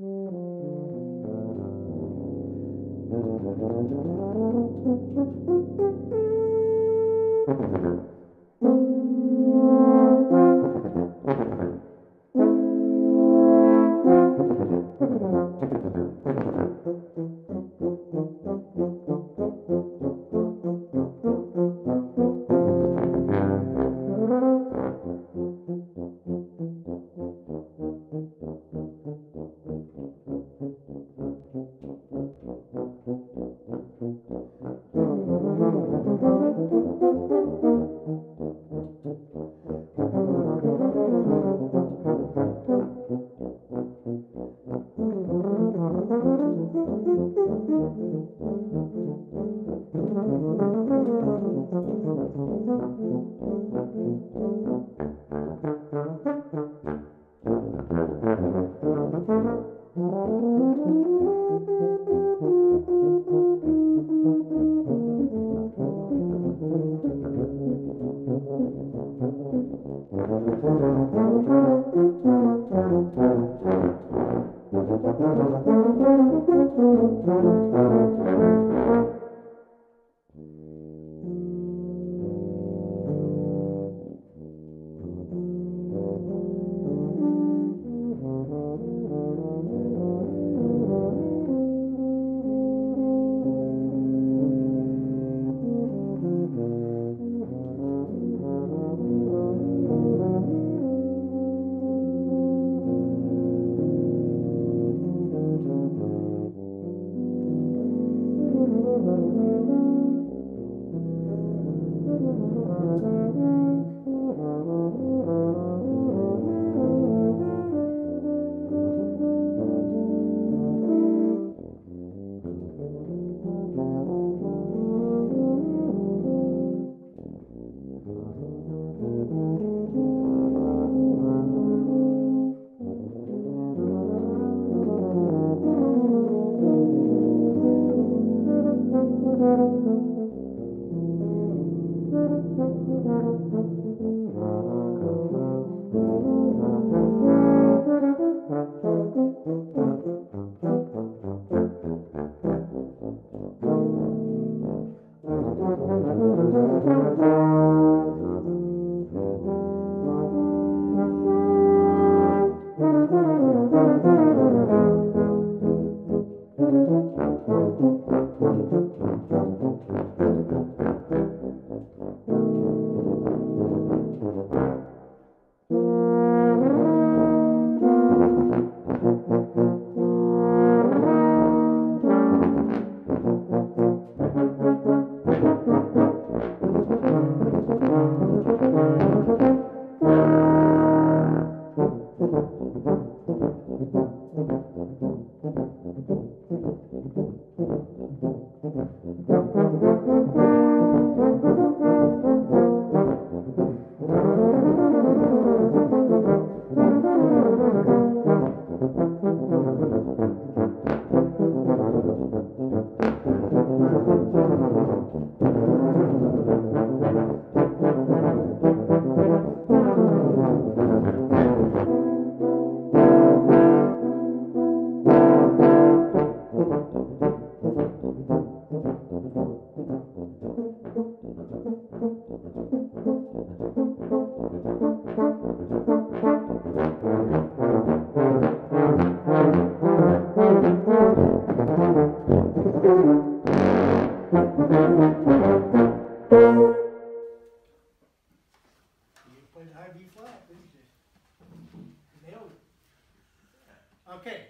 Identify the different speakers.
Speaker 1: Mm-hmm. You played high B flat, didn't you? Nailed it. Okay,